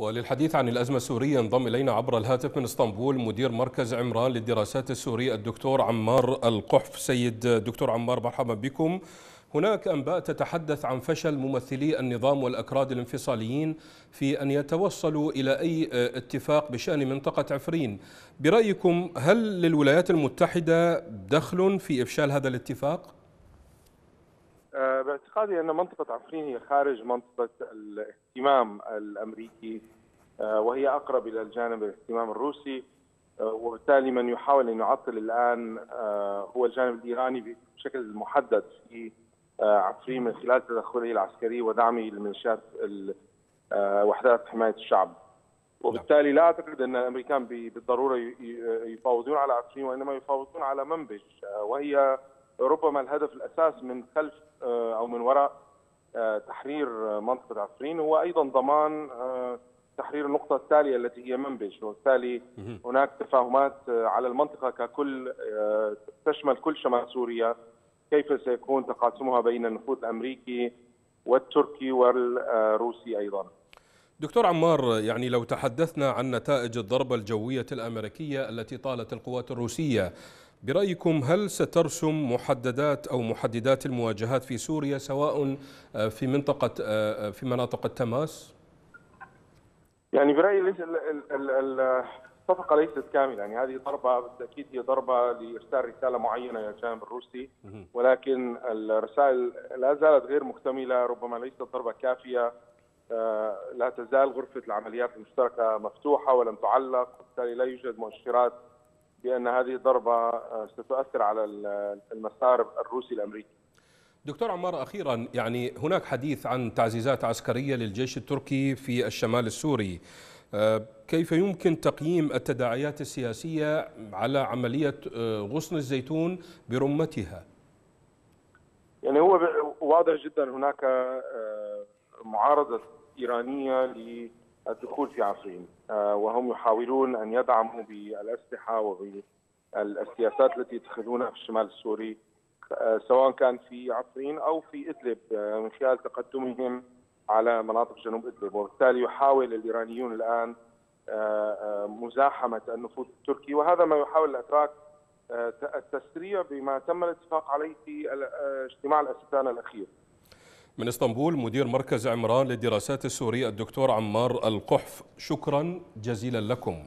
وللحديث عن الأزمة السورية انضم إلينا عبر الهاتف من إسطنبول مدير مركز عمران للدراسات السورية الدكتور عمار القحف. سيد دكتور عمار مرحبا بكم. هناك أنباء تتحدث عن فشل ممثلي النظام والأكراد الانفصاليين في أن يتوصلوا إلى أي اتفاق بشأن منطقة عفرين. برأيكم هل للولايات المتحدة دخل في إفشال هذا الاتفاق؟ باعتقادي أن منطقة عفرين هي خارج منطقة الاهتمام الأمريكي وهي أقرب إلى الجانب الاهتمام الروسي وبالتالي من يحاول أن يعطل الآن هو الجانب الإيراني بشكل محدد في عفرين من خلال تدخله العسكري ودعمه للميليشيات وحدات حماية الشعب. وبالتالي لا أعتقد أن الأمريكان بالضرورة يفاوضون على عفرين وإنما يفاوضون على منبج وهي ربما الهدف الأساس من خلف أو من وراء تحرير منطقة عفرين هو أيضا ضمان تحرير النقطة التالية التي هي منبج وبالتالي هناك تفاهمات على المنطقة ككل تشمل كل شمال سوريا كيف سيكون تقاسمها بين النفوذ الأمريكي والتركي والروسي أيضا. دكتور عمار يعني لو تحدثنا عن نتائج الضربة الجوية الأمريكية التي طالت القوات الروسية برأيكم هل سترسم محددات أو محددات المواجهات في سوريا سواء في منطقة في مناطق التماس؟ يعني برأيي ليس الصفقة ليست كاملة. يعني هذه ضربة بالتأكيد هي ضربة لإرسال رسالة معينة إلى الجانب الروسي. ولكن الرسائل لا زالت غير مكتملة ربما ليست ضربة كافية. لا تزال غرفة العمليات المشتركة مفتوحة ولم تعلق وبالتالي لا يوجد مؤشرات بأن هذه الضربة ستؤثر على المسار الروسي الأمريكي. دكتور عمار أخيرا يعني هناك حديث عن تعزيزات عسكرية للجيش التركي في الشمال السوري. كيف يمكن تقييم التداعيات السياسية على عملية غصن الزيتون برمتها؟ يعني هو واضح جدا هناك معارضة إيرانية الدخول في عفرين وهم يحاولون أن يدعموا بالأسلحة وبالسياسات التي يتخذونها في الشمال السوري سواء كان في عفرين أو في إدلب من خلال تقدمهم على مناطق جنوب إدلب. وبالتالي يحاول الإيرانيون الآن مزاحمة النفوذ التركي. وهذا ما يحاول الأتراك التسريع بما تم الاتفاق عليه في اجتماع الاستانه الأخير. من إسطنبول مدير مركز عمران للدراسات السورية الدكتور عمار القحف. شكرا جزيلا لكم.